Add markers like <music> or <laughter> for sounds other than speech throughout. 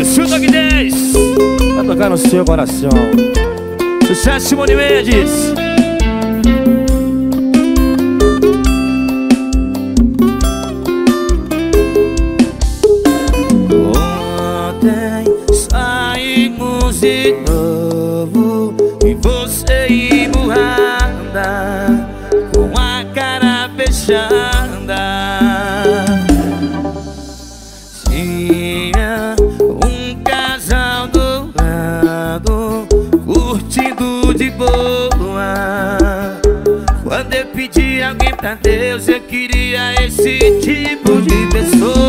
Isso, Dog 10 Vai tocar no seu coração. Sucesso, Simone Mendes. Deus, eu queria esse tipo de pessoa.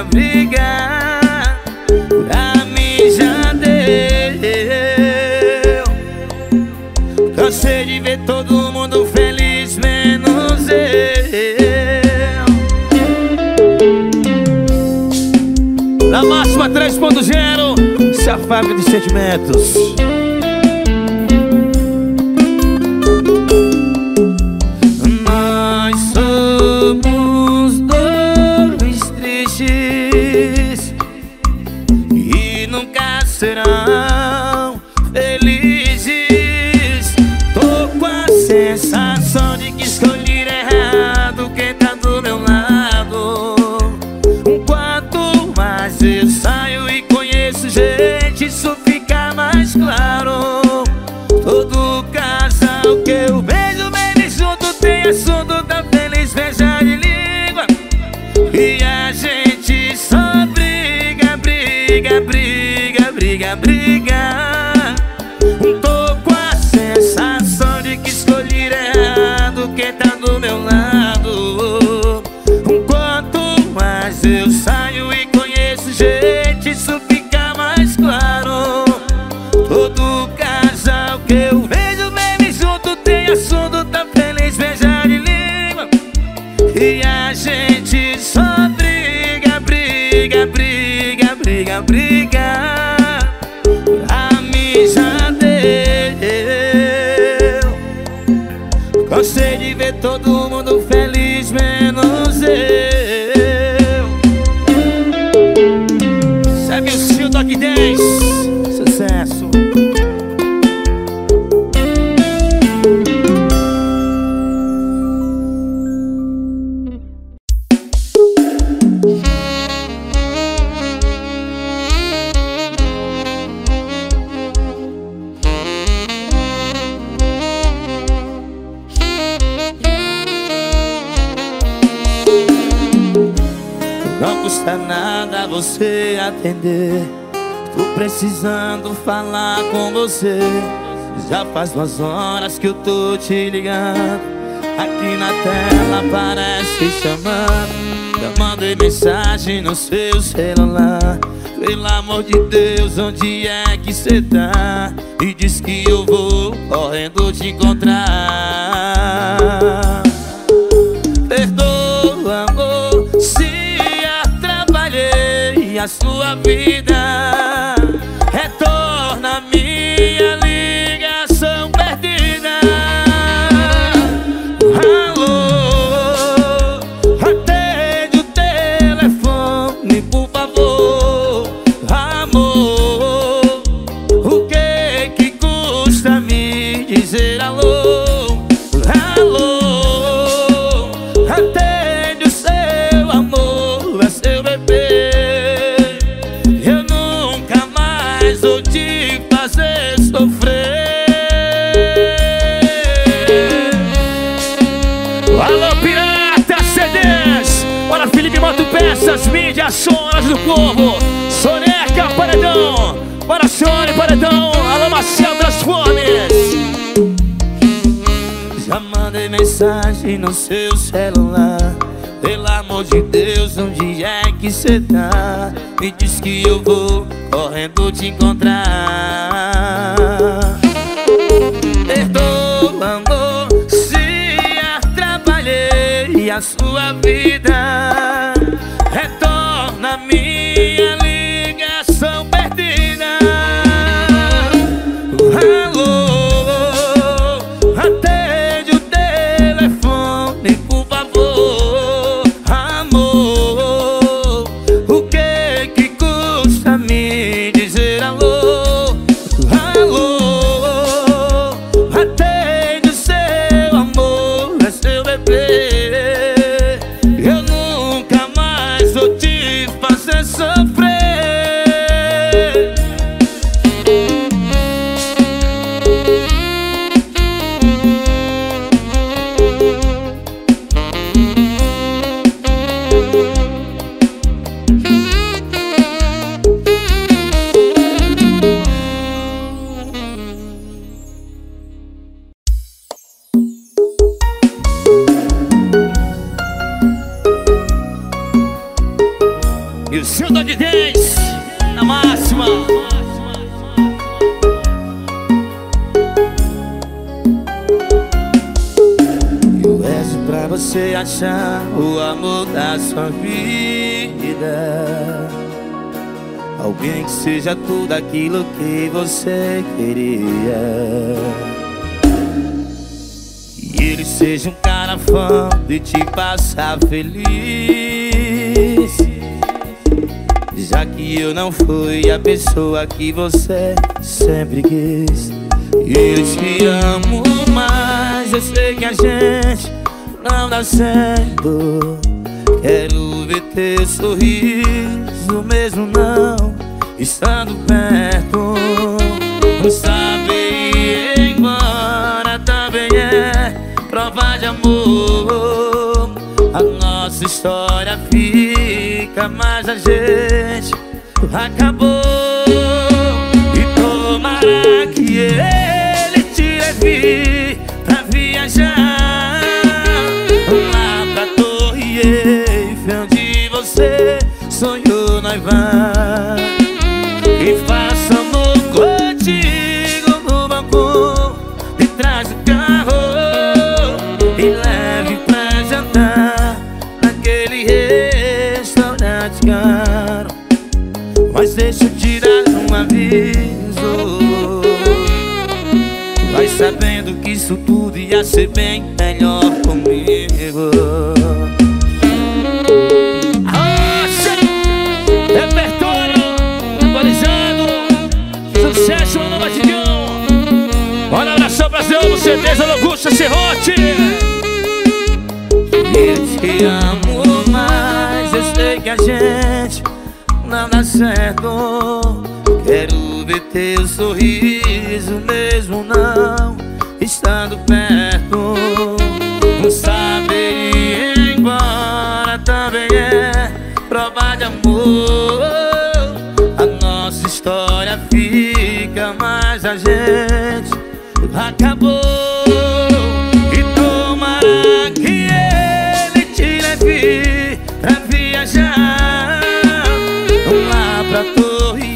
quer brigar Pra mim já deu. Cansei de ver todo mundo feliz menos eu. Na máxima 3.0 Se de sentimentos. antes e nunca serão. Já faz duas horas que eu tô te ligando. Aqui na tela parece chamando Eu mandei mensagem no seu celular. Pelo amor de Deus, onde é que cê tá? E diz que eu vou correndo te encontrar. Perdoa, amor, se atrapalhei a sua vida. para do Povo, Soneca Paredão, para Sônia Paredão, Alô Marcel Transformes. Já mandei mensagem no seu celular. Pelo amor de Deus, onde é que cê tá? Me diz que eu vou correndo te encontrar. Perdoa, amor, se atrapalhei a sua vida. Aquilo que você queria. E ele seja um cara fã de te passar feliz. Já que eu não fui a pessoa que você sempre quis Eu te amo, mas eu sei que a gente não dá certo Quero ver teu sorriso, mesmo não estando perto. Não saber ir embora também é prova de amor. A nossa história fica, mas a gente acabou. E tomara que ele te leve pra viajar. Lá pra Torre Eiffel onde você sonhou noivar E faça amor contigo no banco De trás do carro E leve pra jantar Naquele restaurante caro. Mas deixa eu te dar um aviso. Vai sabendo que isso tudo ia ser bem melhor comigo Do Augusto Serrote. Eu te amo, mas eu sei que a gente não dá certo. Quero ver teu sorriso, mesmo não estando perto. Não saber ir embora também é prova de amor. A nossa história fica, mas a gente acabou.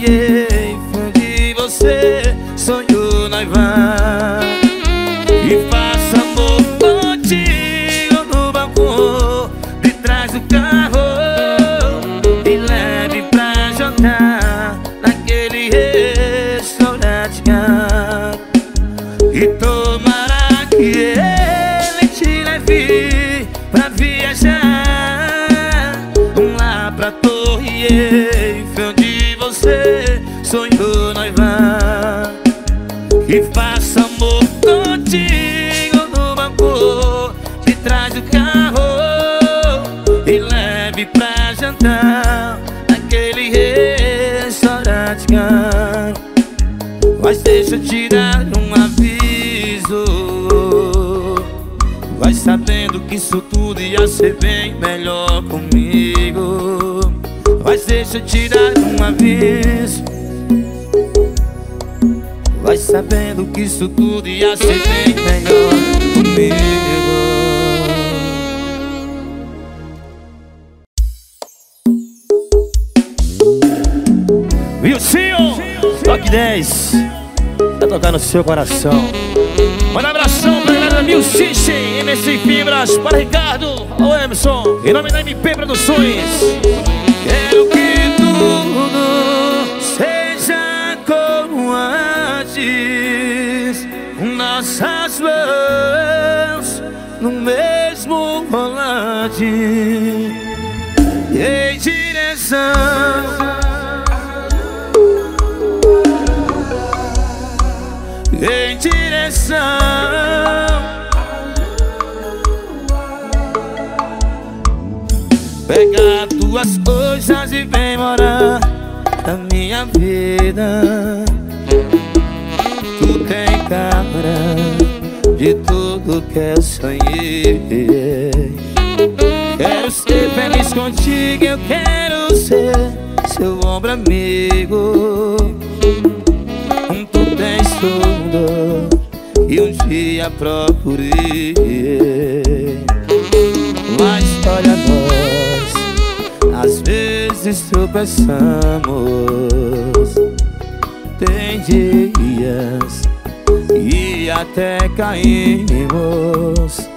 Torre Eiffel onde você sonhou noivar. E faça amor contigo no balcão De trás do carro. E leve pra jantar Naquele restaurante. Caro E tomara que ele te leve Pra viajar. Lá pra Torre Mas deixa eu te dar um aviso. Vai sabendo que isso tudo ia ser bem melhor comigo. Mas deixa eu te dar um aviso. Vai sabendo que isso tudo ia ser bem melhor comigo 10. Vai tocar no seu coração. Manda um abração pra galera da Mil System, MC Fibras, para Ricardo, o Emerson, em nome da MP Produções. Quero que tudo seja como antes, nossas mãos no mesmo volante, em direção. Em direção. Pega tuas coisas e vem morar na minha vida. Tu tem cara de tudo que eu sonhei. Quero ser feliz contigo, eu quero ser seu ombro amigo e um dia procurei. Mas olha nós, às vezes tropeçamos. Tem dias e até caímos.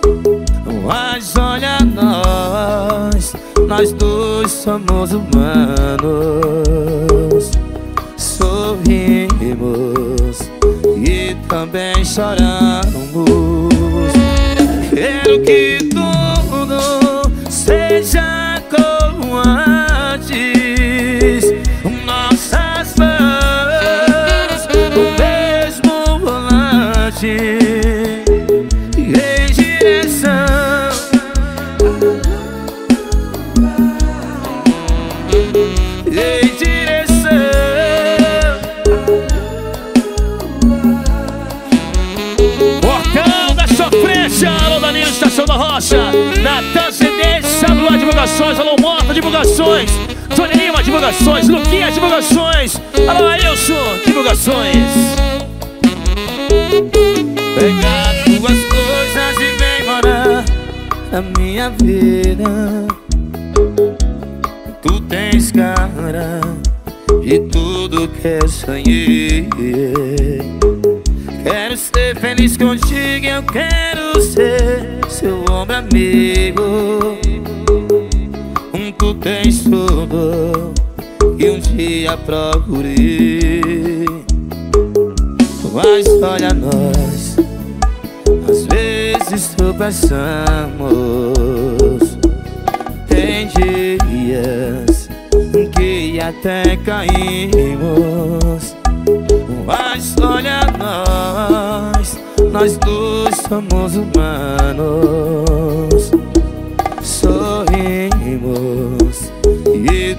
Mas olha nós, nós dois somos humanos. Sorrimos também choramos Quero que tudo Divulgações, Alô Morta Divulgações, Tony Lima Divulgações, Luquinha Divulgações, Alô Ailson Divulgações. Pega tuas coisas e vem morar na minha vida. Tu tens cara de tudo que eu sonhei. Quero ser feliz contigo, eu quero ser seu ombro amigo tu tens tudo e um dia procurei. Mas olha nós, às vezes tropeçamos. Tem dias que até caímos. Mas olha nós, nós dois somos humanos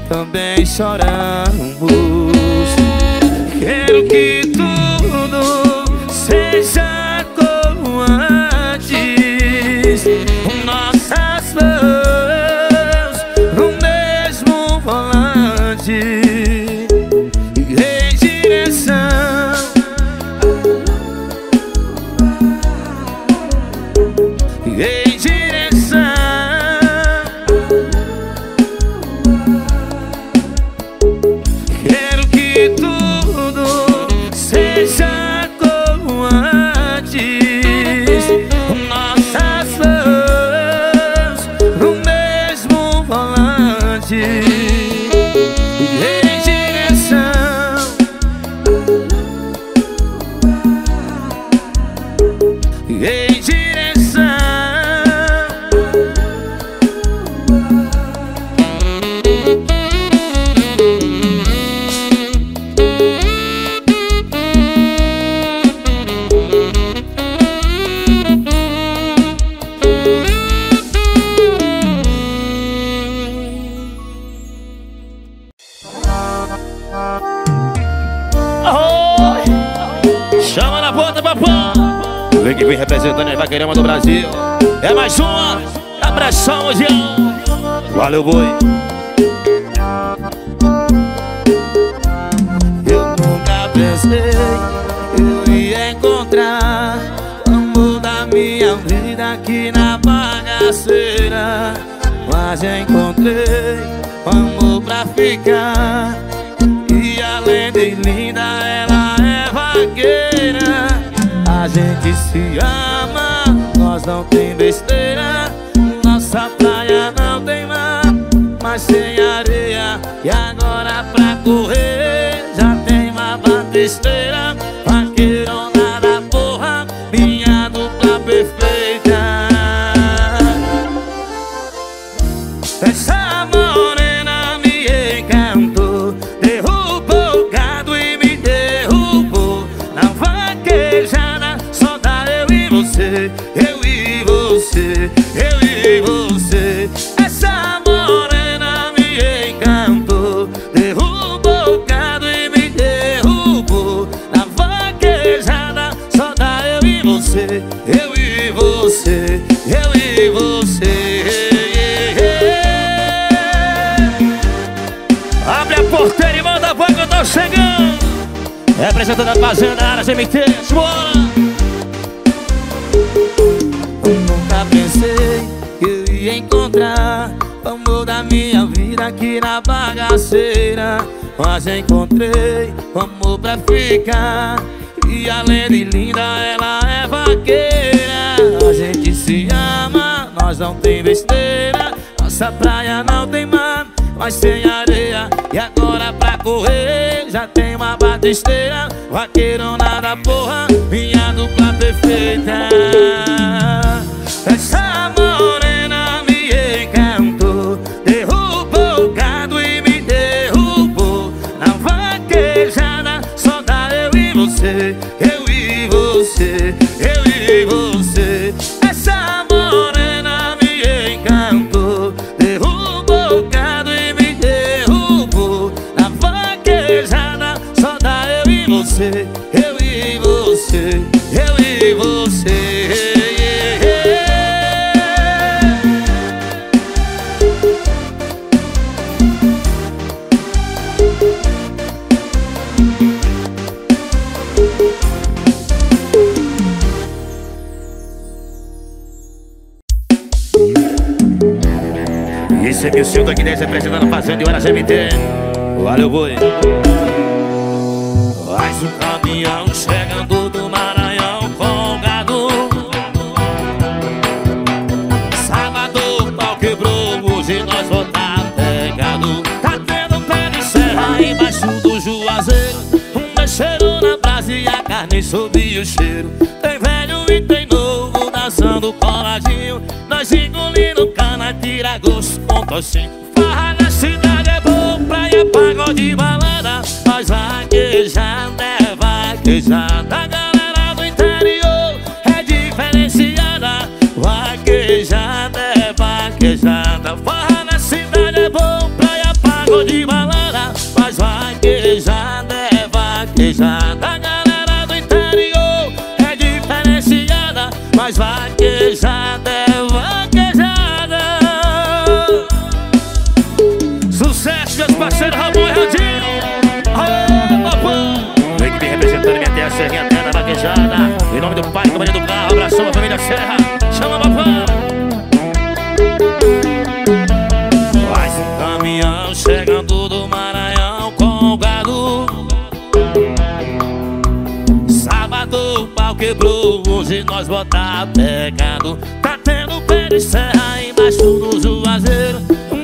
também choramos. Quero que tudo seja como antes. Nossas mãos no mesmo volante Essa chegando. Representando a fazenda, área GMT, bora! Nunca pensei que eu ia encontrar o amor da minha vida aqui na bagaceira. Mas encontrei o amor pra ficar. E além de linda, ela é vaqueira. A gente se ama, nós não tem besteira. Nossa praia não tem mar, mas tem areia. E agora pra correr já tem uma batisteira. Vaqueirona da porra, minha dupla perfeita. Essa morena me encantou Derrubou o gado e me derrubou Na vaquejada só dá eu e você Eu e você, eu e você Esse é Milson do Guinness representando a fazenda e hora GMT. Valeu, boi. Mais um caminhão chegando do Maranhão com gado Sábado o pau quebrou, hoje nós vou tá pegado. Tá tendo pé de serra embaixo do juazeiro. Um peixeiro na brasa e a carne sob o cheiro. Tem velho e tem novo dançando coladinho. Nós engolindo tira gosto tocinho Farra na cidade é bom, praia, pagode, balada. Nós vaquejando, é vaquejada A galera do interior é diferenciada. Vaquejada, é vaquejada Farra na cidade é bom, praia, pagode, balada. Nós vaquejada, é vaquejada Serrinha, terra da vaquejada. Em nome do pai, companhia do carro, abração à família Serra. Chama, papai. Mais um caminhão chegando do Maranhão com gado Sábado o pau quebrou, hoje nós botar pecado Tá tendo pé serra embaixo do juazeiro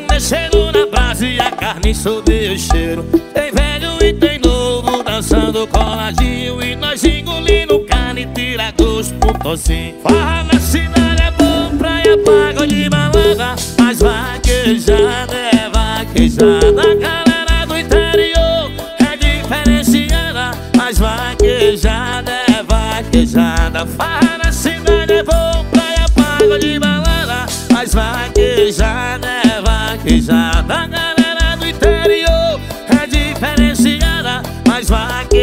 mexendo na base e a carne sob o cheiro tocinho Farra na cidade é bom, praia, pagode, balada Mas vaquejada é vaquejada. A galera do interior é diferenciada Mas vaquejada é vaquejada. Farra na cidade é bom, praia, pagode, balada Mas vaquejada é vaquejada. A galera do interior é diferenciada Mas vaquejada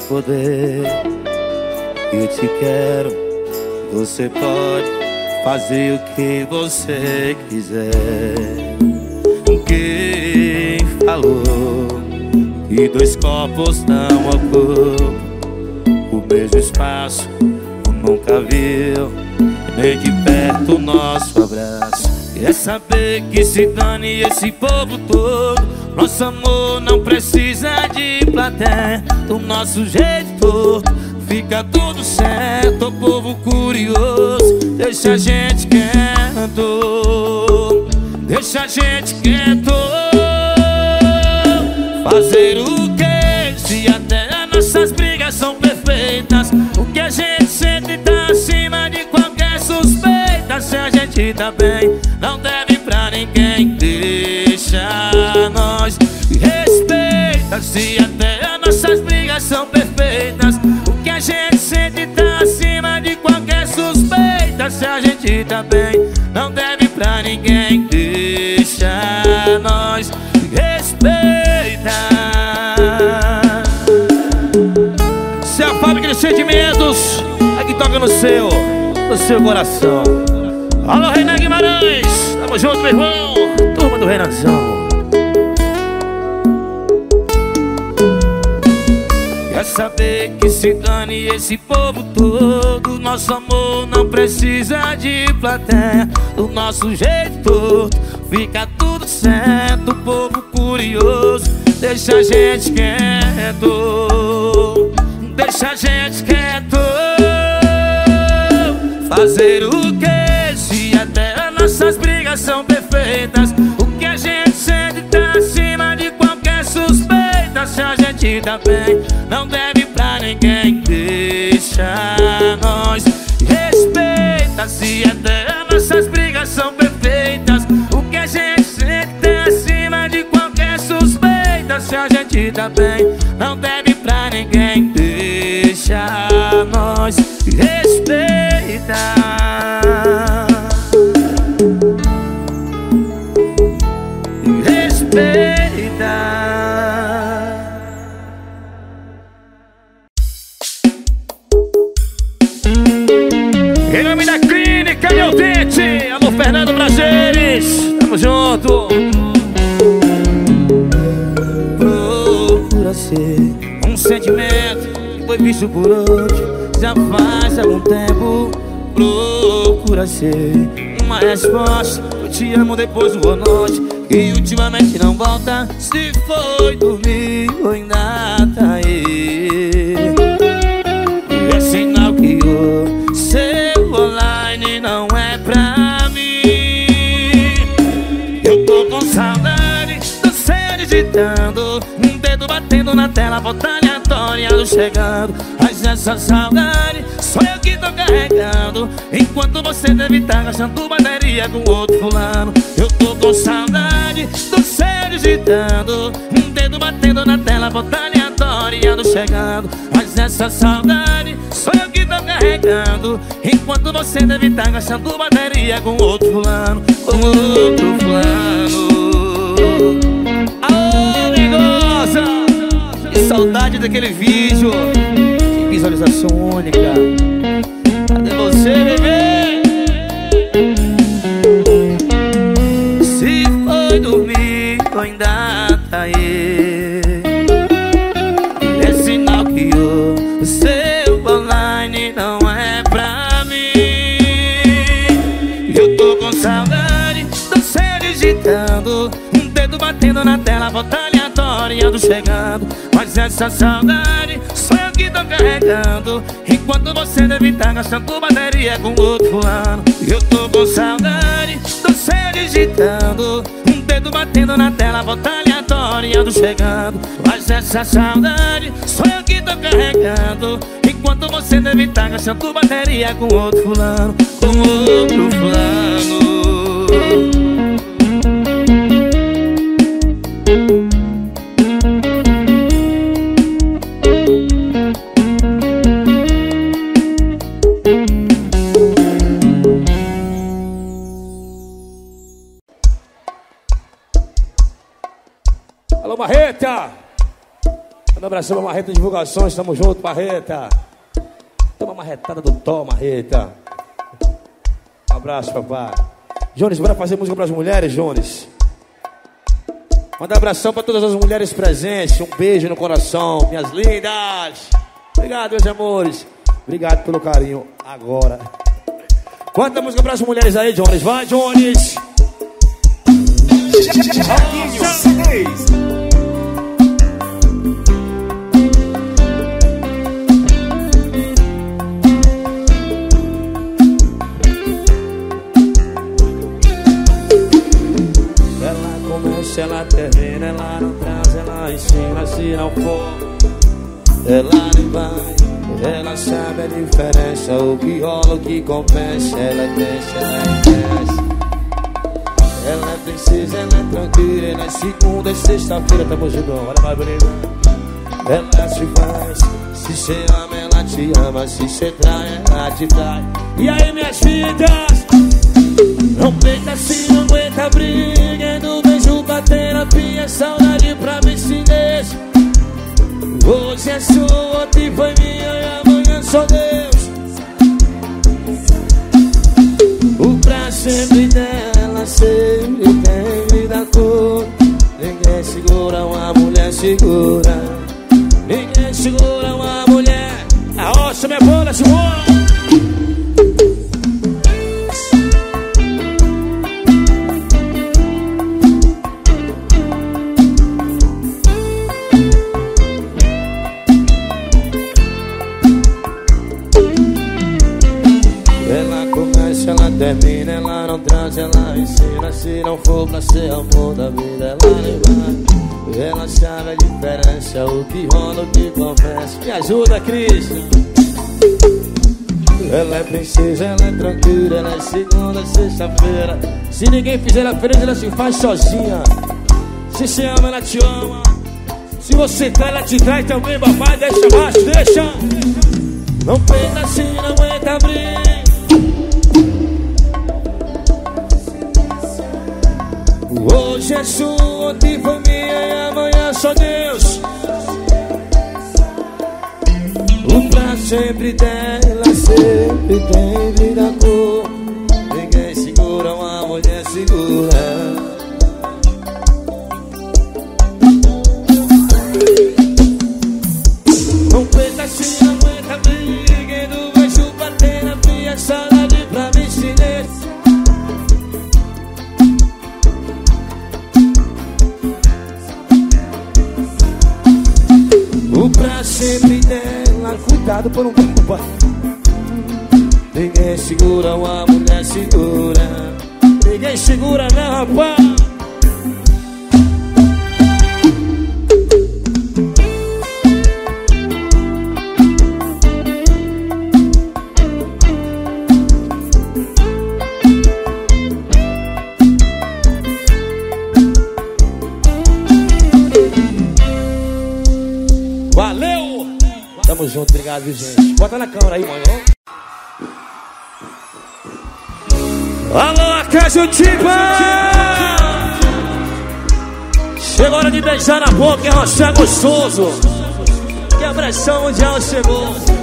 poder. Eu te quero, você pode fazer o que você quiser. Quem falou que dois corpos não ocupam o mesmo espaço? Nunca viu nem de perto o nosso abraço. Quer saber que se dane esse povo todo. Nosso amor não precisa de plateia Do nosso jeito. Fica tudo certo O povo curioso. Deixa a gente quieto Deixa a gente quieto. Fazer o que se até nossas brigas são perfeitas O que a gente sente tá acima de qualquer suspeita Se a gente tá bem. Não deve pra ninguém Deixa nós. Respeita Se até nossas brigas são perfeitas. O que a gente sente tá acima de qualquer suspeita Se a gente tá bem, não deve pra ninguém Deixa nós. Respeita. Se a fábrica de sentimentos Aqui toca no seu, no seu coração. Alô, Renan Guimarães. Tamo junto, meu irmão. Turma do Renanzão. Quer saber que se dane esse povo todo? Nosso amor não precisa de plateia. Do nosso jeito fica tudo certo. O povo curioso deixa a gente quieto. Deixa a gente quieto Fazer o que se até nossas brigas são perfeitas O que a gente sente tá acima de qualquer suspeita. Se a gente tá bem, não deve pra ninguém Deixa nós. Respeita Se até nossas brigas são perfeitas O que a gente sente tá acima de qualquer suspeita. Se a gente tá bem, nós respeitar Respeita. Em nome da Clínica Meu Dente Alô, Fernando Prazeres. Tamo junto. Procura ser um sentimento que foi visto por hoje Já faz algum tempo Procura ser uma resposta Eu te amo depois do boa noite. E ultimamente não volta. Se foi dormir ou ainda batendo na tela, volta aleatória do chegando. Mas essa saudade sou eu que tô carregando. Enquanto você deve estar gastando bateria com outro fulano. Eu tô com saudade do céu digitando Um dedo batendo na tela, volta aleatória do chegando. Mas essa saudade sou eu que tô carregando. Enquanto você deve estar gastando bateria com outro fulano. Com outro fulano. Mendoza Que saudade daquele vídeo Que visualização única Cadê você, bebê? Chegando Mas essa saudade sou eu que tô carregando. Enquanto você deve estar gastando bateria com outro fulano Eu tô com saudade do céu digitando Um dedo batendo na tela, volta aleatória do chegando. Mas essa saudade sou eu que tô carregando. Enquanto você deve estar gastando bateria com outro fulano Com outro fulano Pra Marreta Divulgações, tamo junto, Marreta. Toma uma retada do Tom, Marreta. Um abraço, papai. Jones, bora fazer música pras mulheres, Jones? Manda um abração pra todas as mulheres presentes. Um beijo no coração, minhas lindas. Obrigado, meus amores. Obrigado pelo carinho. Agora. Quanta música pras mulheres aí, Jones. Vai, Jones. CDs. Ela termina, ela não traz, ela ensina se não for. Ela nem vai, ela sabe a diferença, o que o que compensa. Ela deixa, ela enriquece. Ela é princesa, ela é tranquila, ela é segunda e sexta-feira, tamo junto, olha mais bonita. Ela se faz, se cê ama, ela te ama, se cê trai, ela te trai. E aí, minhas filhas? Não peita se não aguenta briga Do beijo bater na pia Saudade pra deixa. Hoje é sua, ontem foi minha E amanhã só Deus. O pra sempre dela Sempre tem vida cor Ninguém segura uma mulher segura. Ninguém segura uma Se não for pra ser amor da vida, ela nem vai Ela sabe a diferença, o que rola, o que confessa Me ajuda, Cristo Ela é princesa, ela é tranquila, ela é segunda, sexta-feira. Se ninguém fizer a frente, ela se faz sozinha. Se se ama, ela te ama. Se você trai, ela te trai também, papai. Deixa abaixo, deixa. Não peita assim, não aguenta abrir Hoje é sua, ontem foi minha e amanhã só Deus. O pra sempre dela sempre tem vida cor Ninguém segura uma mulher segura sempre dela. Cuidado por um culpa Ninguém segura uma mulher segura. Ninguém segura não, rapaz aí, mano. Alô, Tipa! Chegou a hora de beijar na boca e arrochar gostoso. Que a pressão mundial chegou.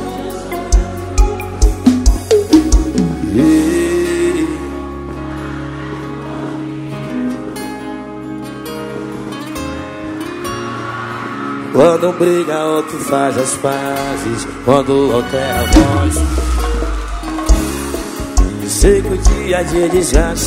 Quando um briga, outro faz as pazes. Quando altera a voz. Sei que o dia a dia a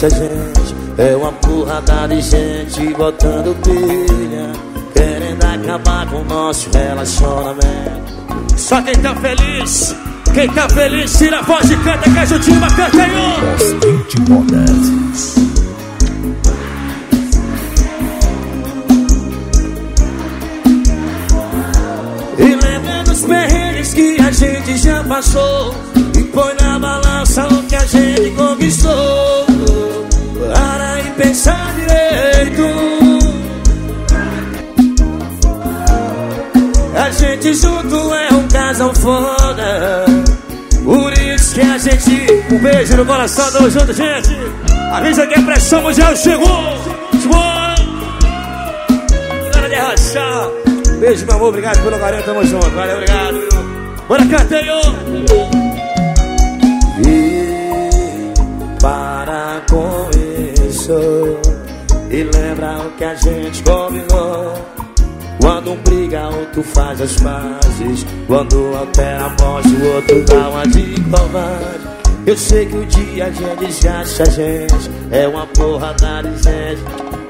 gente. É uma porrada de gente botando pilha. Querendo acabar com o nosso relacionamento. Só quem tá feliz, quem tá feliz Tira a voz e canta que a gente canta aí Bastante modestos que a gente já passou. E põe na balança o que a gente conquistou. Para e pensar direito. A gente junto é um casal foda. Por isso que a gente Um beijo no coração, tamo junto, gente. Avisa que a pressão mundial chegou. Chegou Hora de rachar Beijo, meu amor, obrigado pelo carinho, tamo junto. Valeu, obrigado. Bora, Canteio! E para com isso E lembra o que a gente combinou Quando um briga, outro faz as pazes Quando até a morte, o outro dá uma de covarde Eu sei que o dia a gente desgasta a gente É uma porra da não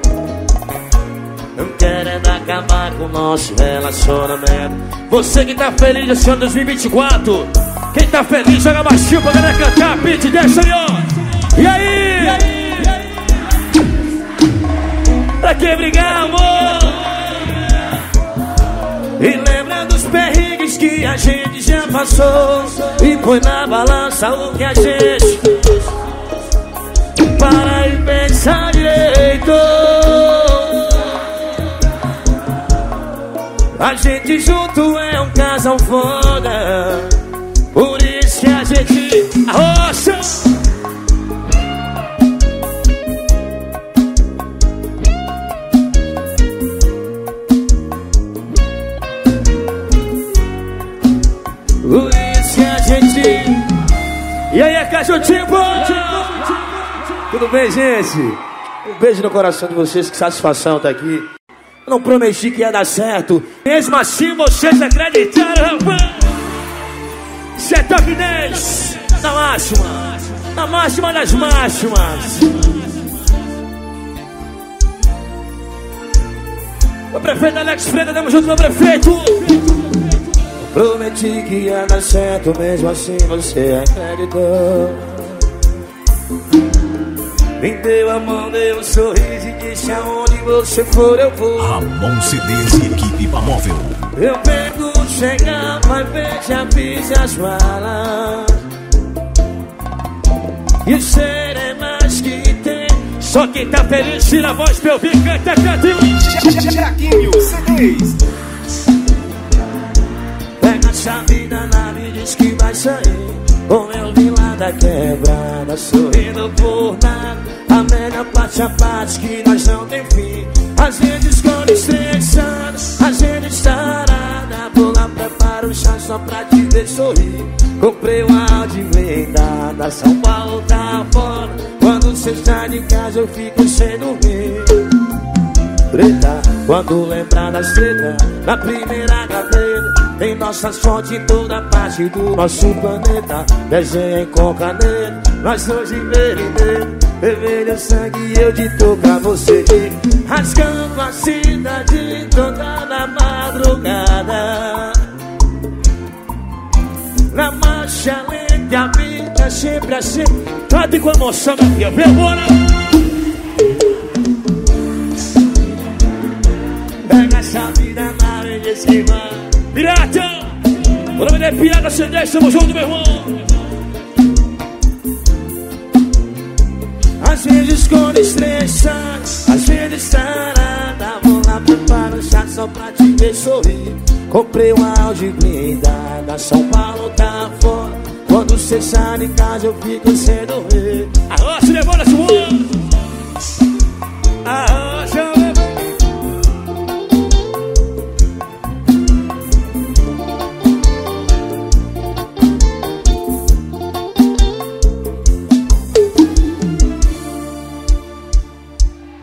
querendo acabar com o nosso relacionamento Você que tá feliz esse ano 2024 Quem tá feliz joga baixinho pra galera cantar Pete, deixa aí ó E aí? E aí? Pra que brigar amor? E lembra dos perrengues que a gente já passou E põe na balança o que a gente Para e pensa direito A gente junto é um casal foda Por isso que a gente arrocha Por isso que a gente E aí, é Cajutimbo? Tudo bem, gente? Um beijo no coração de vocês, que satisfação tá aqui não prometi que ia dar certo. Mesmo assim vocês acreditaram, rapaz. Você 10 na máxima. Na máxima das máximas. O prefeito Alex Freire, tamo junto, meu prefeito. Prometi que ia dar certo, mesmo assim você acreditou. Me deu a mão, deu um sorriso e disse aonde você for eu vou. Ramon CDs e equipe Pamóvel. Eu pego, chegar, vai ver, já fiz as malas E o ser é mais que tem Só quem tá feliz tira a voz pra eu vir, canta, canta. Jaquinho CDs Pega a chave da nave e diz que vai sair. Com eu vim lá da quebrada Sorrindo por nada. A melhor parte a parte que nós não tem fim. Às vezes quando estressado A gente estarada Vou lá, preparo o chá só pra te ver sorrir. Comprei uma Audi blindada São Paulo tá fora. Quando cê sai de casa eu fico sem dormir. Preta, quando lembrar das tretas Na primeira gaveta Tem nossas em toda parte do nosso planeta Desenha com caneta Nós dois em vermelho Vermelho sangue eu de tocar você. Rasgando a cidade toda na madrugada. Na marcha lenta a vida sempre assim. Cante com emoção, minha filha, bora! Pega essa vida na rede esquiva Pirata! O nome é Pirata CD, estamos juntos, meu irmão! Às vezes quando estressa, às vezes sarada Vou lá preparo o chá só pra te ver sorrir Comprei uma Audi blindada, São Paulo tá fora Quando cê sai de casa eu fico sem dormir Arrocha, demora sua! Arrocha,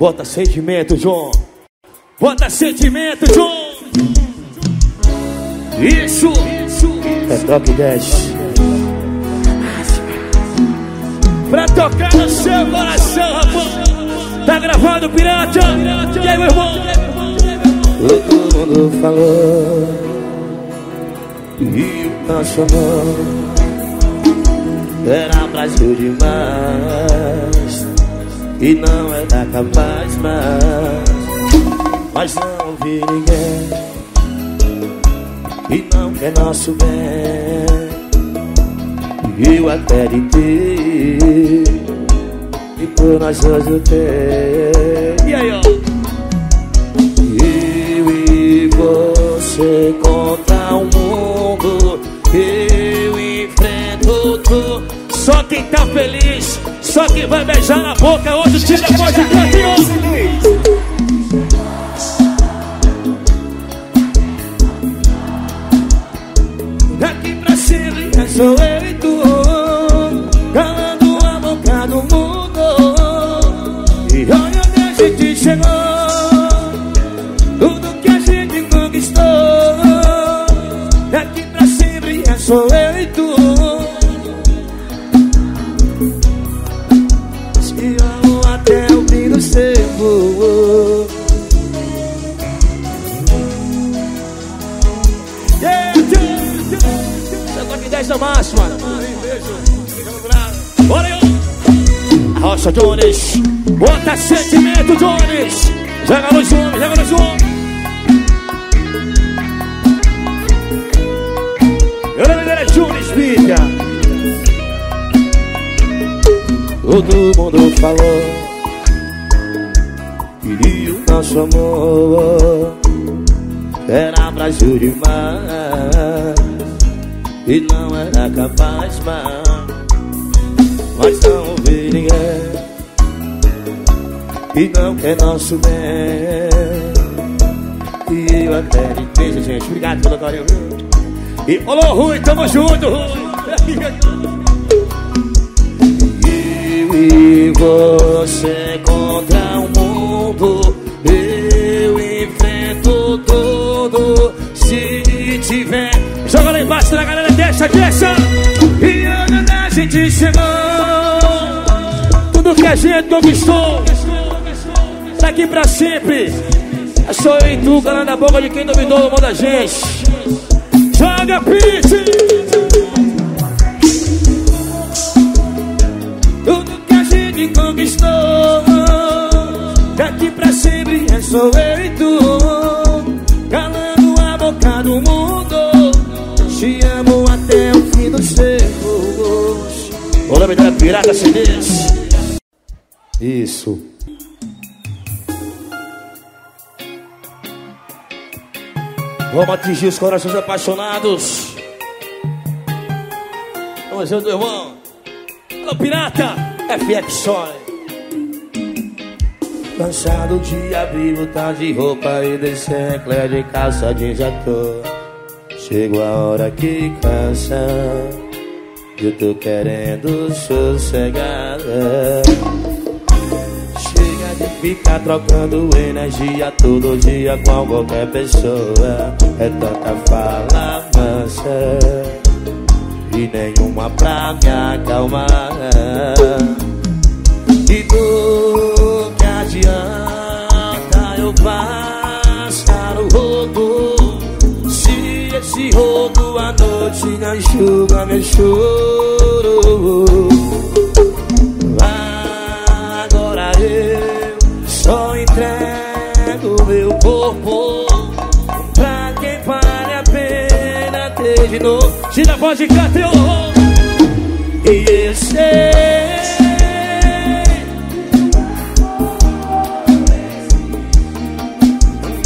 Bota sentimento, João. Bota sentimento, João. Isso, isso. É top 10 Pra tocar no seu coração, rapaz. Tá gravando, pirata? E aí, meu irmão? Todo mundo falou E o nosso amor Era Brasil demais E não era capaz mais Mas não vi ninguém. E não quer nosso bem. Eu acreditei E por nós dois eu tenho E aí, ó? eu e você contra o mundo. Eu enfrento tudo. Só quem tá feliz, só quem vai beijar na boca hoje tira a de cantinho. Daqui pra Siri sou eu. E olô, Rui, tamo junto, Rui. Eu e você contra o mundo Eu enfrento tudo Se tiver Joga lá embaixo da galera, deixa, deixa. E onde a gente chegou Tudo que a gente conquistou. Daqui pra sempre. É só eu e tu, calando a boca de quem dominou o mundo da gente. Joga, Pete! Tudo que a gente conquistou Daqui pra sempre é só eu e tu Calando a boca do mundo Te amo até o fim dos tempos O nome dela é Pirata CDs. Isso Vamos atingir os corações apaixonados. Vamos ver do irmão. Alô, Pirata! FX Sony. Cansado de abrir o de roupa e descer eclair de calça à toa Chegou a hora que cansa Eu tô querendo de ficar trocando energia todo dia com qualquer pessoa. É tanta fala mansa E nenhuma pra me acalmar. E do que adianta eu passar o rodo Se esse rodo à noite não enxuga meu choro Agora eu só entrego meu corpo Pra quem vale a pena ter de novo. Tira a voz de cá, teu E eu sei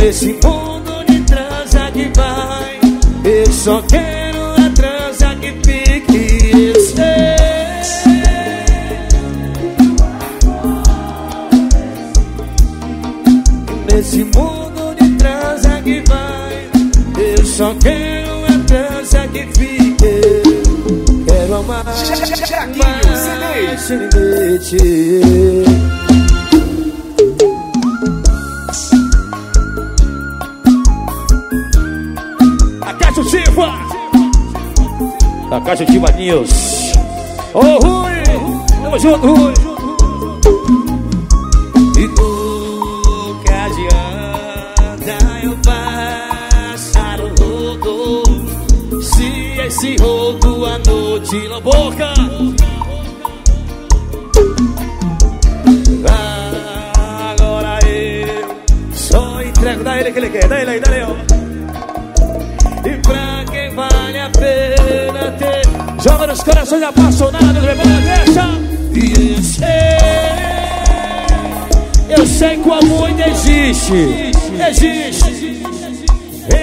Nesse mundo de transa que vai Eu só quero Nesse mundo de transa que vai Eu só quero a transa que fique Quero amar mais sem limite A Caixa Silva. Da Caixa Silva News. Ô, Rui! Tamo junto, Rui. Dá ele que ele quer. Dá ele aí, dá ele ó. E pra quem vale a pena ter Joga nos corações apaixonados, irmão. Deixa. E eu sei Eu sei que o amor ainda existe. Existe.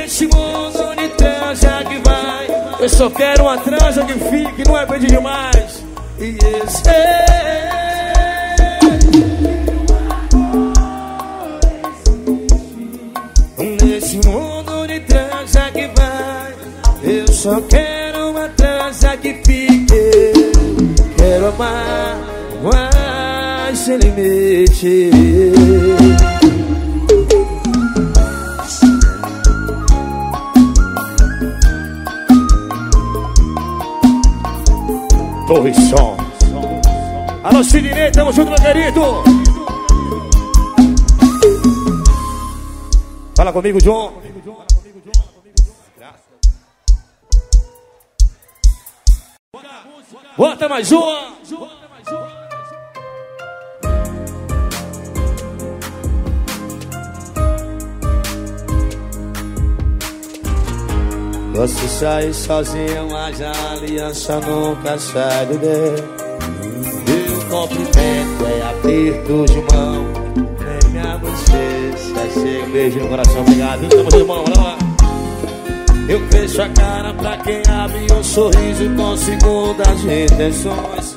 Esse mundo de transa que vai Eu só quero uma transa que fique, não é pedir demais. E eu sei Só quero uma transa que que fique. Quero amar, mas sem limite. Torre Som. Alô, Sidney, tamo junto, meu querido. Fala comigo, John. Bota mais uma. Posso sair sozinho, mas a aliança nunca sai do dedo. O cumprimento é aperto de mão. Nem minha bochecha chega. Beijo no coração, obrigado. Tamo junto, irmão. Olha lá. Eu fecho a cara pra quem abre um sorriso com segundas intenções.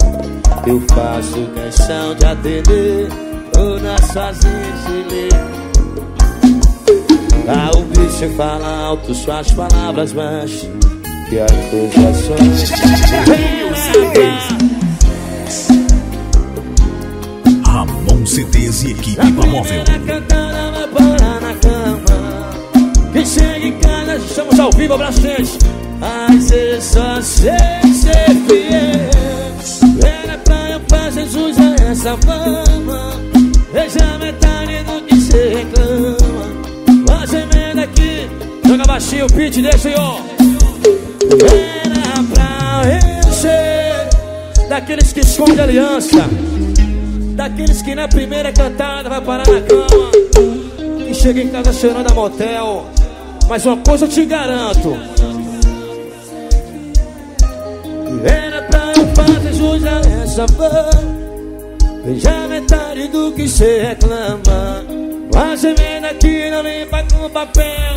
Eu faço questão de atender todas suas liga. Ah, o bicho fala alto suas palavras, mas que acusações. Ramon CDs e equipe Pamóvel. cantada vai parar na cama. Quem chega em casa, estamos ao vivo, abraço, gente. Mas eu só sei ser fiel. Era pra eu fazer jus a essa fama. Veja metade do que você reclama. Mas emenda aqui. Joga baixinho o beat, deixa aí, ó. Era pra eu ser Daqueles que escondem aliança. Daqueles que na primeira cantada vai parar na cama. Que chega em casa cheirando a motel. Mas uma coisa eu te garanto. Era pra eu fazer jus a essa fama. Veja metade do que você reclama. Mas emenda aqui não limpa com papel.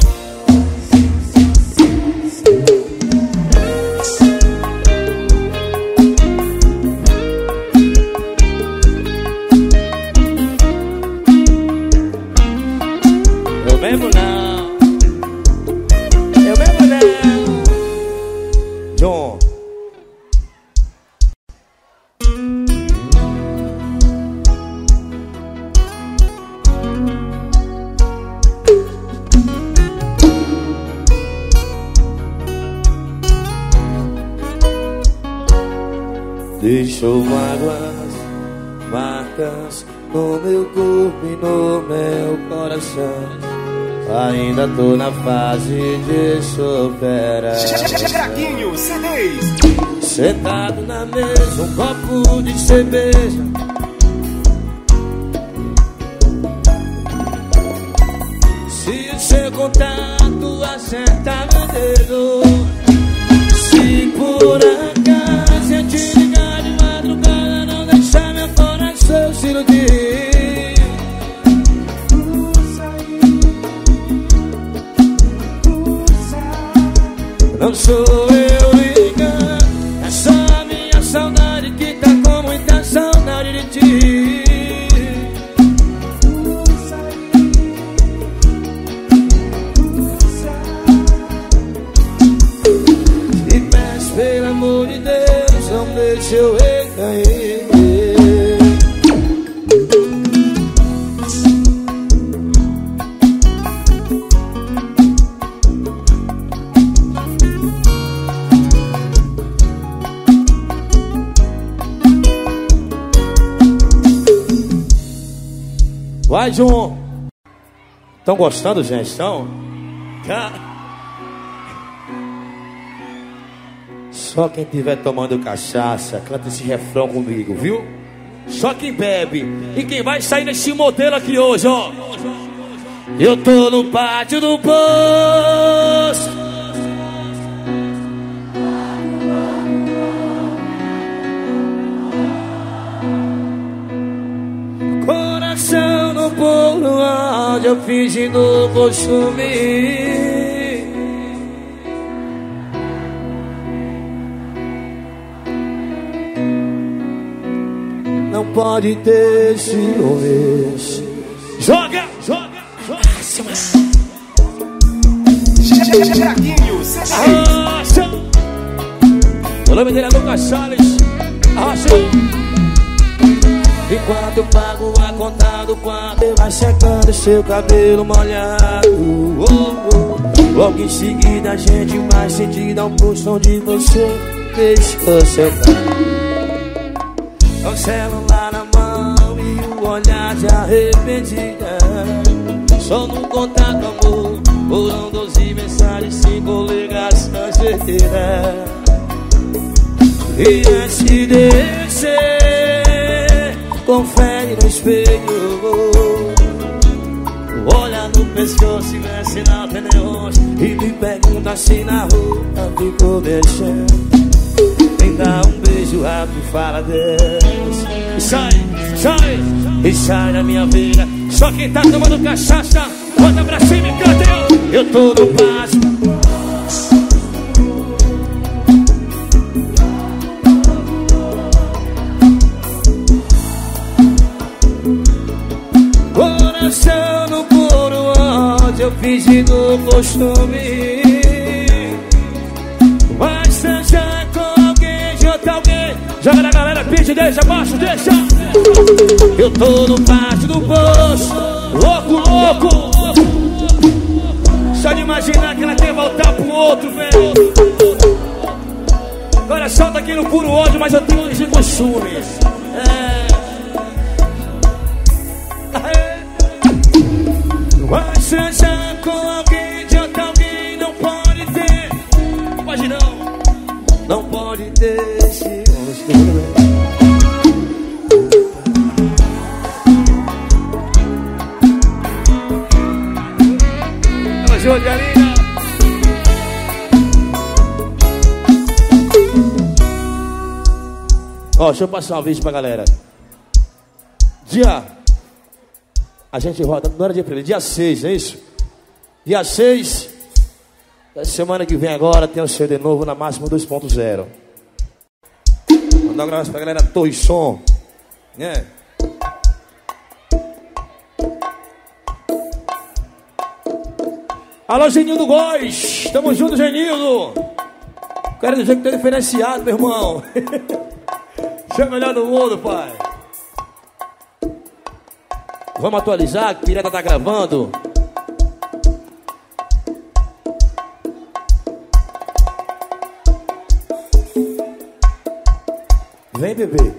Deixou mágoas, marcas no meu corpo e no meu coração. Ainda tô na fase de superar. Traguinho CDs. Sentado na mesa, um copo de cerveja. Se o seu contato acertar meu dedo. Gostando, gente? Estão? Ca- Só quem estiver tomando cachaça, canta esse refrão comigo, viu? Só quem bebe. E quem vai sair nesse modelo aqui hoje, ó. Eu tô no pátio do posto. No bolo, onde eu fingindo vou sumir. Não pode ter ciúmes. Joga, joga, joga. CDs. Nossa. O nome dele é Lucas Salles. Arrasou. Enquanto pago a conta do quarto Vai secando seu cabelo molhado. Oh, oh. Logo em seguida a gente vai sentir um pulso onde você. Deixou seu carro Com o celular na mão e o olhar de arrependida. Só no contato amor Foram 12 mensagens, 5 ligações certeiras E antes de confere no espelho Olha no pescoço e vê se tem neons E me pergunta se na rua ficou deixando. Vem dar um beijo rápido e fala Deus. E sai, sai, e sai da minha vida. Só quem tá tomando cachaça Bota pra cima e canta eu. Eu tô no passo fingi do costume. Mas seja com alguém, junto alguém. Joga na galera, pede, deixa abaixo, deixa. Eu tô no pátio do poço. Louco, louco. Só de imaginar que ela quer voltar pro outro, velho. Agora solta aqui no puro ódio, mas eu tenho de costumes. É Mas seja com alguém, de outro alguém não pode ter. Pode não. Não pode ter esse rosto de olho, galinha Ó, deixa eu passar um vídeo pra galera. Dia a gente roda, não era dia primeiro, dia 6, é isso? Dia 6, semana que vem agora tem um CD novo na Máxima 2.0. Mandar um abraço pra galera Torre Som. Né? Alô, Genildo Góes. Tamo junto, Genildo. Quero dizer que tá diferenciado, meu irmão. Você é o melhor do mundo, pai. Vamos atualizar, que Pirata tá gravando. Vem, bebê.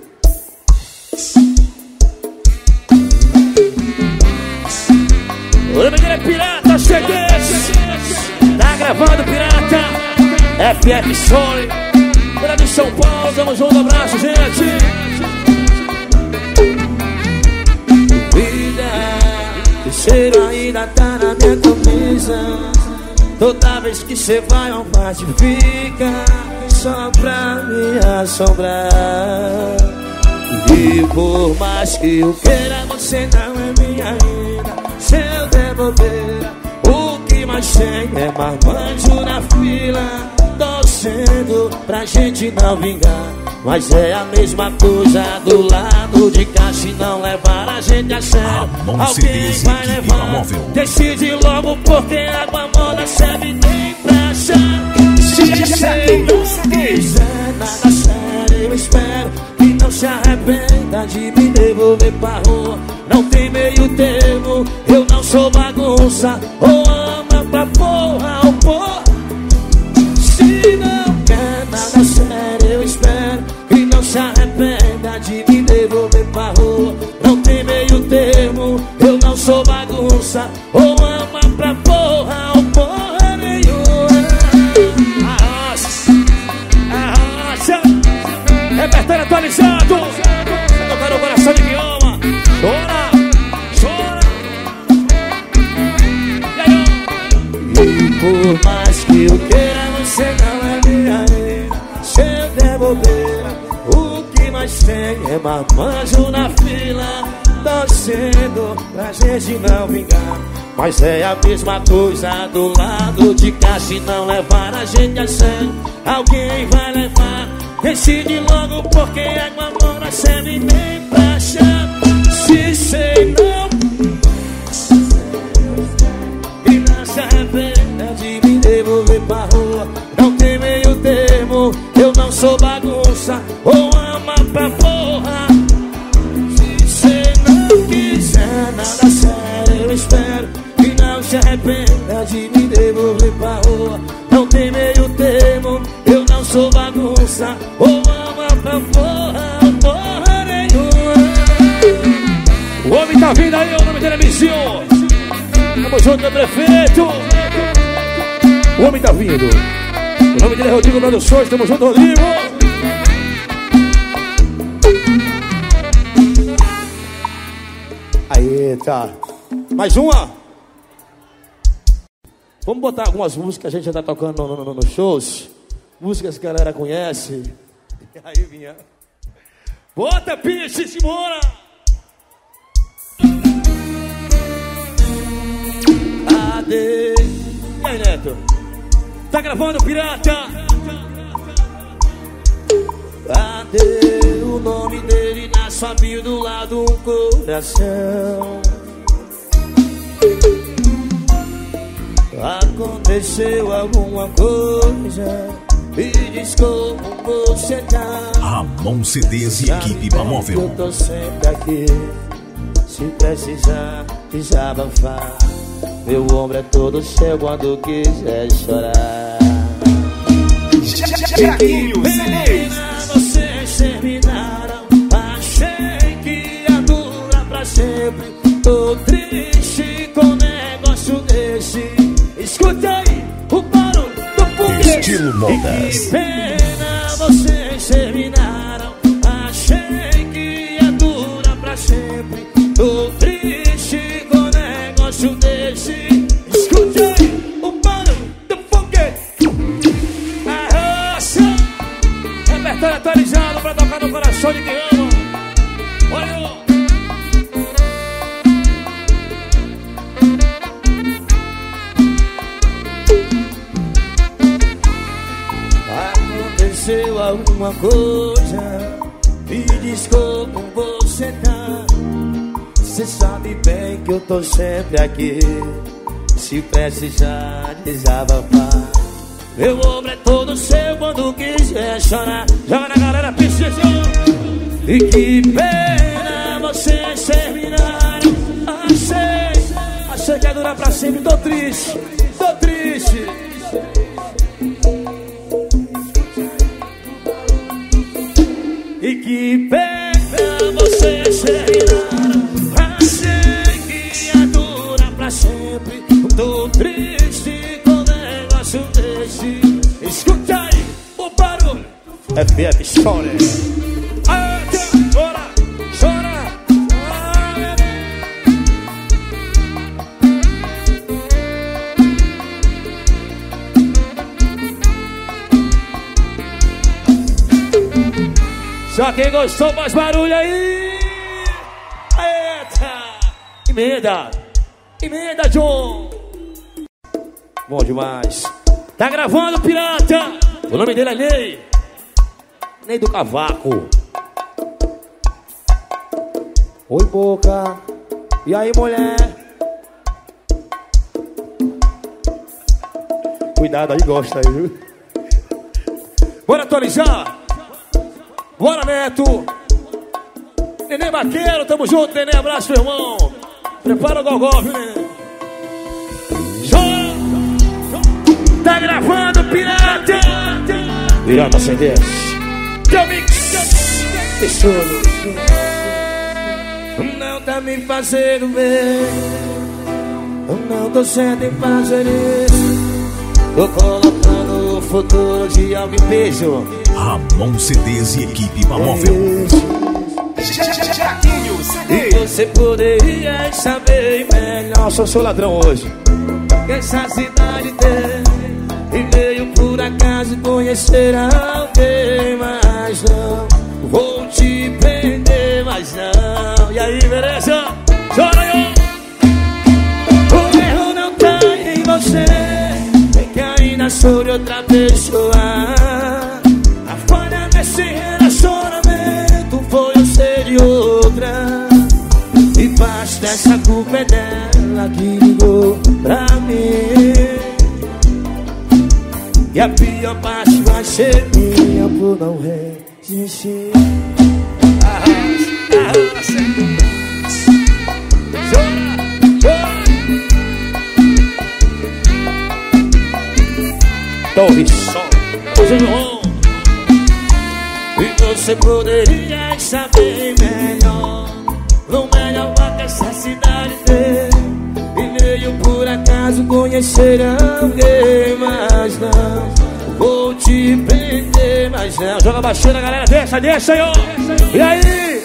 O nome dele é Pirata, cheguei. Tá gravando, Pirata. FF Sony. Pirata de São Paulo, tamo junto, abraço, gente. Cheiro ainda tá na minha camisa. Toda vez que cê vai ao pátio fica. Só pra me assombrar. E por mais que eu queira Você não é minha ainda Se eu devolver O que mais tem é marmanjo na fila Torcendo pra gente não vingar. Mas é a mesma coisa do lado de cá Se não levar a gente a sério. Alguém vai levar. Decide logo porque água moda serve nem pra chá Se você não quiser nada sério Eu espero que não se arrependa de me devolver pra rua tem é marmanjo na fila Torcendo pra gente não vingar. Mas é a mesma coisa do lado de cá. Se não levar a gente a sério Alguém vai levar. Decide logo porque água mora serve nem pra chá Se sei não E não se arrependa de me devolver pra rua. Não tem meio termo Eu não sou bagunça junto, meu prefeito. O homem tá vindo. O nome dele é Rodrigo Produções, tamo junto, Rodrigo. Aí, tá. Mais uma? Vamos botar algumas músicas que a gente já tá tocando nos no, no, no shows. Músicas que a galera conhece. <laughs> Aí vinha. Bota, simbora! Ade. E aí, Neto? Tá gravando, pirata? Ade. O nome dele na sua bio do lado um coração. Aconteceu alguma coisa Me diz como você tá Ramon CDs e equipe Pamóvel. Eu tô sempre aqui Se precisar desabafar Meu ombro é todo seu quando quiser chorar Menina, vocês terminaram Achei que ia durar pra sempre Tô triste com um negócio desse Escuta aí o barulho do foguete Estilo Que Modas. pena vocês terminaram coração de ama. Olha! Aconteceu alguma coisa Me como você tá Você sabe bem que eu tô sempre aqui Se precisar desabafar Meu ombro é todo seu quando quiser chorar Joga na galera, piscina! E que pena vocês terminaram Achei, achei que ia durar pra sempre. Tô triste, tô triste. E que pena vocês terminaram Achei que ia durar pra sempre. Tô triste com um negócio desse Escuta aí o barulho. Chore! Até Só quem gostou, faz barulho aí! Eita! Emenda! Emenda, John! Bom demais! Tá gravando, pirata! O nome dele é Ney! Ney do Cavaco! Oi, boca! E aí, mulher? Cuidado aí, gosta aí, viu? Bora atualizar! Bora, Neto! Neném Vaqueiro, tamo junto, Neném, abraço, meu irmão! Prepara o gogó, viu, Neném? Tá gravando, pirata! Pirata sem Deus! Teu! Não tá me fazendo bem não tô fazer isso Tô colocando o futuro de alguém peso Ramon CDs e equipe Pamóvel. Jaquinho E CD. você poderia saber melhor eu sou ladrão hoje! que essa cidade tem E veio por acaso conhecer alguém Mas não vou te prender, mas não E aí, beleza? Chora aí! O erro não tá em você Tem que ainda sobre outra pessoa Pra a parte vai ser minha por não resistir. Arrasa, arrasa. Torre Sol. E você poderia saber melhor No melhor que essa cidade tem E meio por acaso conhecer alguém Mas não te prender Mas não Joga baixinho galera, deixa, deixa ó E aí?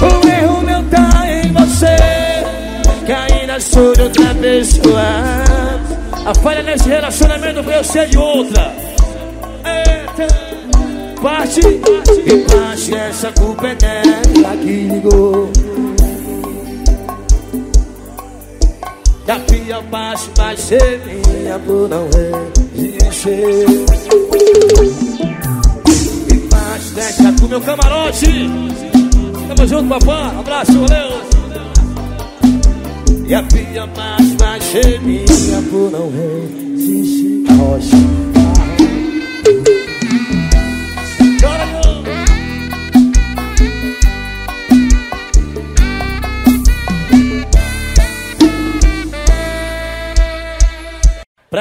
O erro meu tá em você Que ainda sou de outra pessoa a falha nesse relacionamento foi eu ser de outra. Eita. Parte, e parte, essa culpa é dela que ligou. E a parte vai ser minha por não resistir. E parte dessa do meu camarote. Tamo junto, papai. Abraço, valeu. E a pior parte vai ser minha por não resistir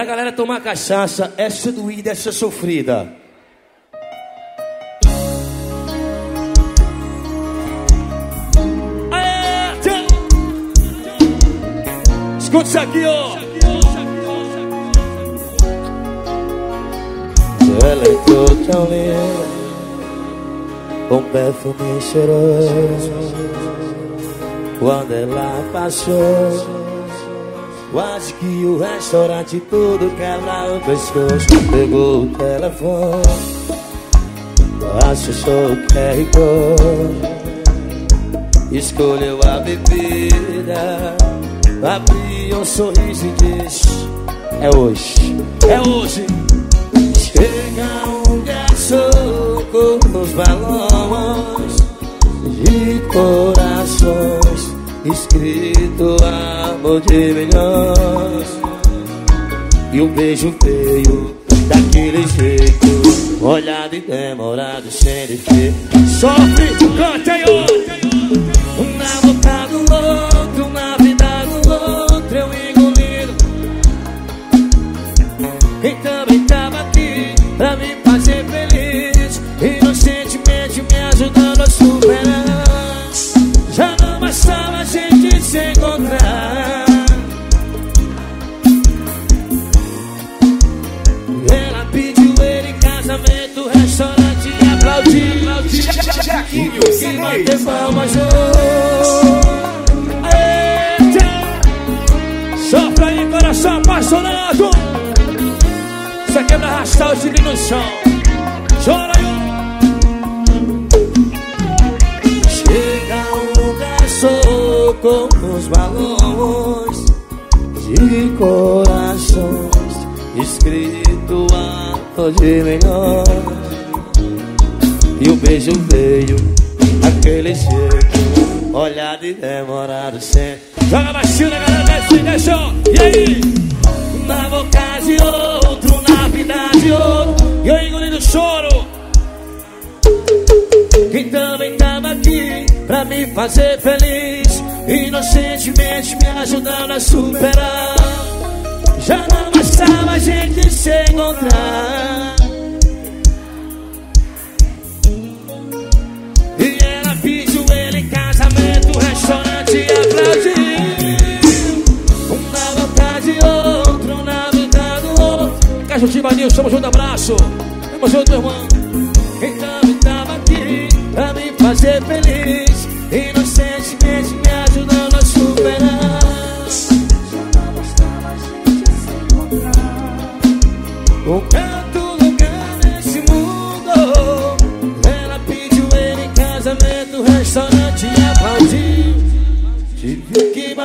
a galera tomar cachaça, essa doída, essa sofrida. Escuta isso aqui, ó. Ela entrou tão linda Com perfume cheiroso Quando ela passou Quase que o restaurante todo quebra o pescoço. Pegou o telefone Acessou o QR Code. Escolheu a bebida Abriu um sorriso e disse É hoje, é hoje. Chega um garçom com os balões De corações Escrito amor de milhões E um beijo veio daquele jeito. Olhado e demorado sem defeito. Sofre, canta ó E bater palmas Eita Sopra aí, coração apaixonado você quebra arrastar o time no chão. Chora aí Chega um garçom com os balões De corações. Escrito a de milhões E o beijo veio Aquele jeito Olhado e demorado sempre Joga baixinho, né, galera? Desce, desce, ó. E aí? Na boca de outro vida de outro. E eu engolindo choro? Quem também tava aqui pra me fazer feliz. Inocentemente me ajudando a superar. Já não bastava a gente se encontrar aplaudir Um na de outro, na Caixa de Maninho, estamos junto, abraço. Tamo junto, meu irmão. Então estava aqui pra me fazer feliz. Inocentemente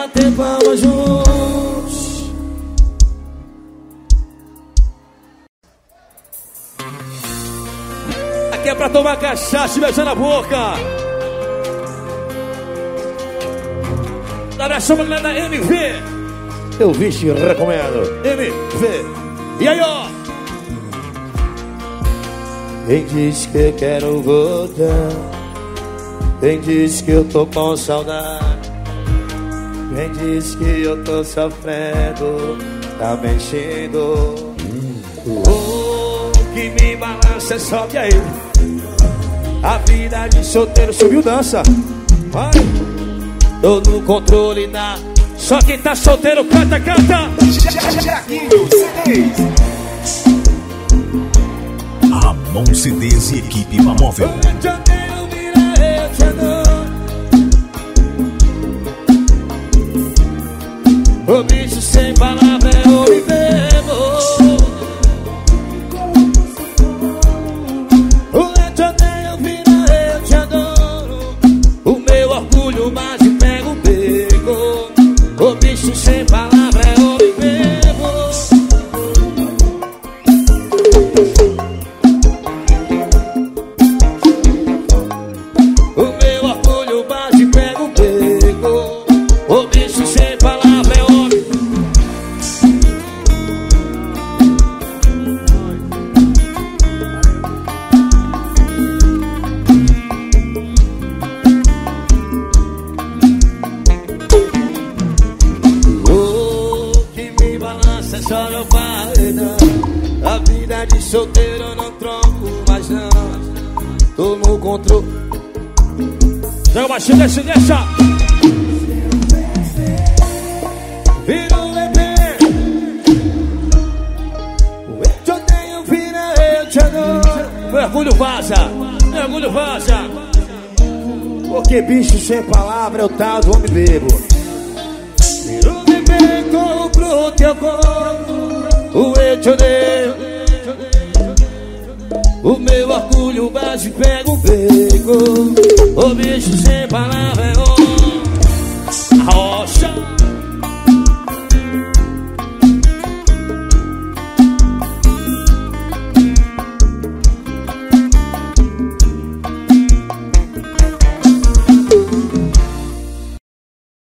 bater palmas juntos. Aqui é pra tomar cachaça e beijar na boca. Abração pra galera da MV. Eu vi, te recomendo. MV. E aí, ó. Quem diz que quero voltar? Quem diz que eu tô com saudade? Quem diz que eu tô sofrendo Tá mexendo. O que me balança é sobe aí. A vida de solteiro subiu dança. Vai. Tô no controle na Só quem tá solteiro canta, canta. Jaquinho CDs Ramon e equipe Mamóvel.